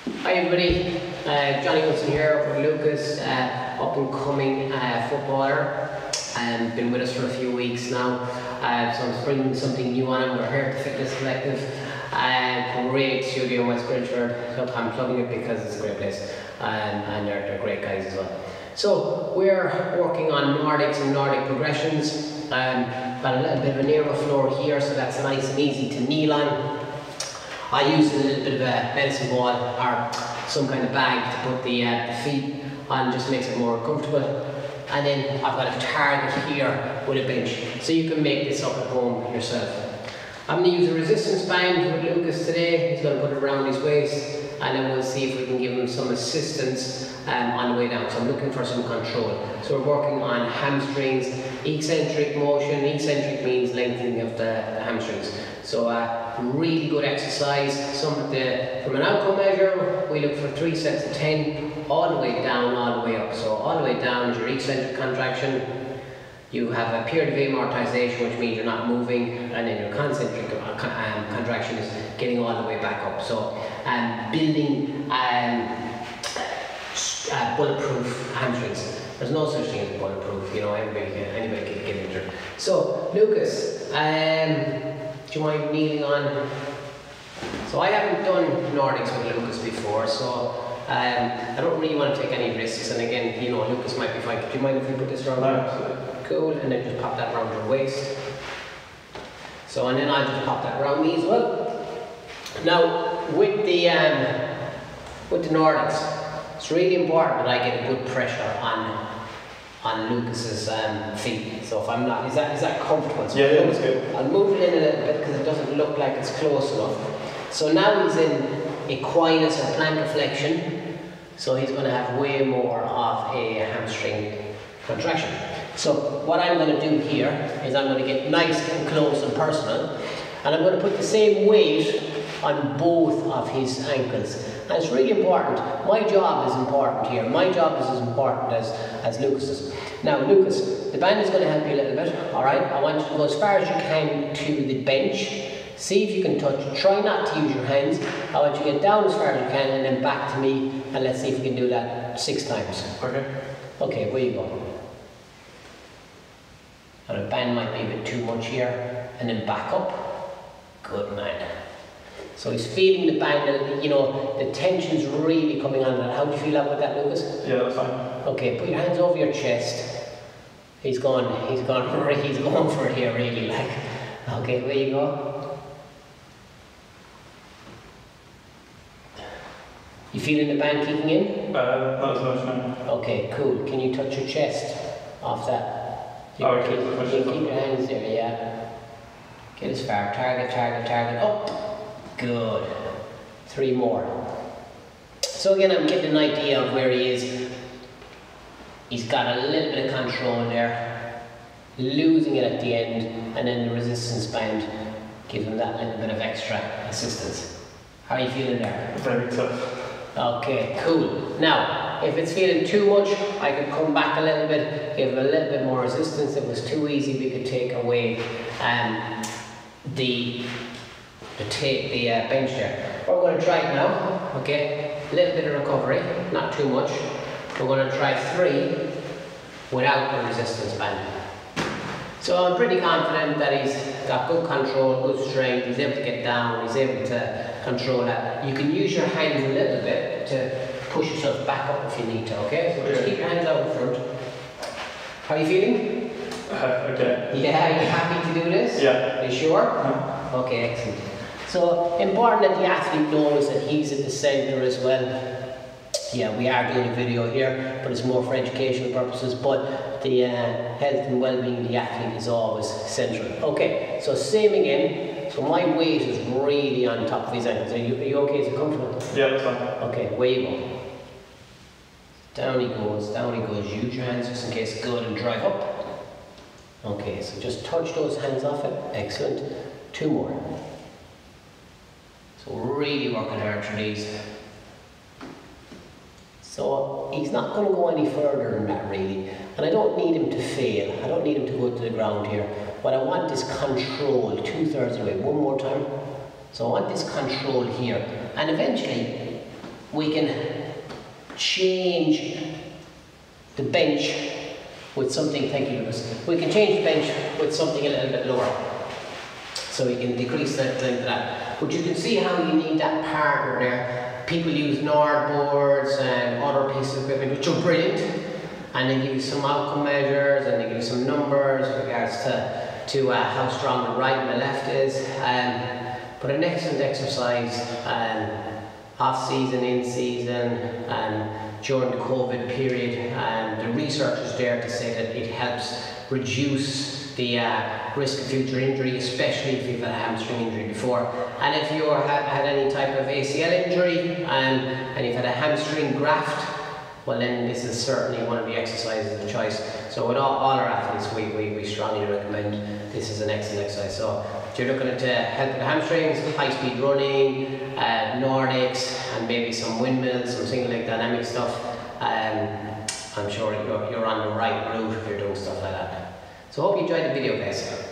Hi everybody, uh, Johnny Wilson here with Lucas, uh, up and coming uh, footballer, and um, been with us for a few weeks now. Uh, so I'm bringing something new on. him. We're here at the Fitness Collective, uh, great studio in West Bridgford. Look, I'm plugging it because it's a great place, um, and they're, they're great guys as well. So we're working on Nordics and Nordic progressions. Um, got a little bit of an aero floor here, so that's nice and easy to kneel on. I use a little bit of a medicine ball or some kind of bag to put the, uh, the feet on, just makes it more comfortable. And then I've got a target here with a bench, so you can make this up at home yourself. I'm going to use a resistance band with Lucas today. He's going to put it around his waist and then we'll see if we can give him some assistance um, on the way down. So I'm looking for some control. So we're working on hamstrings, eccentric motion. Eccentric means lengthening of the, the hamstrings. So uh, really good exercise. Some of the, from an outcome measure, we look for three sets of 10, all the way down, all the way up. So all the way down is your eccentric contraction, you have a period of amortization, which means you're not moving, and then your concentric um, contraction is getting all the way back up. So, um, building um, uh, bulletproof hamstrings. There's no such thing as bulletproof. You know, can, anybody can get injured. So, Lucas, um, do you mind kneeling on? So I haven't done Nordics with Lucas before, so um, I don't really want to take any risks. And again, you know, Lucas might be fine. Do you mind if we put this around? Absolutely. Cool, and then just pop that around your waist. So, and then I'll just pop that around me as well. Now, with the um, with the Nordics, it's really important that I get a good pressure on on Lucas's um, feet. So if I'm not, is that is that comfortable? So yeah, yeah, that's good. I'll move it in a little bit because it doesn't look like it's close enough. So now he's in equinus or plantar flexion. So he's going to have way more of a hamstring contraction. So what I'm going to do here is I'm going to get nice and close and personal and I'm going to put the same weight on both of his ankles. And it's really important. My job is important here. My job is as important as, as Lucas's. Now, Lucas, the band is going to help you a little bit, all right? I want you to go as far as you can to the bench. See if you can touch. Try not to use your hands. I want you to get down as far as you can and then back to me and let's see if you can do that six times. Okay. Okay, where you go? And a band might be a bit too much here. And then back up. Good man. So he's feeling the band, you know, the tension's really coming on. How do you feel about that, Lucas? Yeah, that's fine. Okay, put your hands over your chest. He's gone, he's gone, he's going for it here, really, like. Okay, where you go? You feeling the band kicking in? Uh, not as much, no. Okay, cool. Can you touch your chest off that? You Oh, keep, okay, you keep your hands there, yeah. Get as far. Target, target, target. Up. Good. Three more. So again, I'm getting an idea of where he is. He's got a little bit of control there. Losing it at the end, and then the resistance band gives him that little bit of extra assistance. How are you feeling there? Very tough. Okay, cool. Now, if it's feeling too much, I could come back a little bit, give a little bit more resistance. If it was too easy, we could take away um, the the, ta- the uh, bench there. We're going to try it now, okay? A little bit of recovery, not too much. We're going to try three without the resistance band. So I'm pretty confident that he's got good control, good strength, he's able to get down, he's able to control that. You can use your hands a little bit to push yourself back up if you need to, okay? So just keep your hands out in front. How are you feeling? Uh, okay. Yeah, are you happy to do this? Yeah. Are you sure? Uh, Okay, excellent. So important that the athlete knows that he's at the centre as well. Yeah, we are doing a video here, but it's more for educational purposes. But the uh, health and well-being of the athlete is always central. Okay, so same again. So my weight is really on top of his ankles. Are you, are you okay? Is it comfortable? yeah, it's fine. Okay, where you go? Down he goes, down he goes. Use your hands just in case. Good, and drive up. Okay, so just touch those hands off it. Excellent. Two more. So really working hard for these. So he's not going to go any further than that really. And I don't need him to fail. I don't need him to go to the ground here. What I want is control, two thirds of the way. One more time. So I want this control here. And eventually, we can change the bench with something, thank you Lucas, we can change the bench with something a little bit lower. So we can decrease the length of that. But you can see how you need that partner there. People use NordBords and other pieces of equipment which are brilliant and they give you some outcome measures and they give you some numbers with regards to, to uh, how strong the right and the left is. Um, but an excellent exercise um, off season, in season, um, during the COVID period. Um, the research is there to say that it helps reduce the uh, risk of future injury, especially if you've had a hamstring injury before. And if you have had any type of ACL injury um, and you've had a hamstring graft, well then this is certainly one of the exercises of choice. So with all, all our athletes, we, we, we strongly recommend this is an excellent exercise. So if you're looking at uh, help with the hamstrings, high speed running, Nordics, and maybe some windmills, some single leg dynamic stuff, um, I'm sure you're, you're on the right route if you're doing stuff like that. So hope you enjoyed the video guys.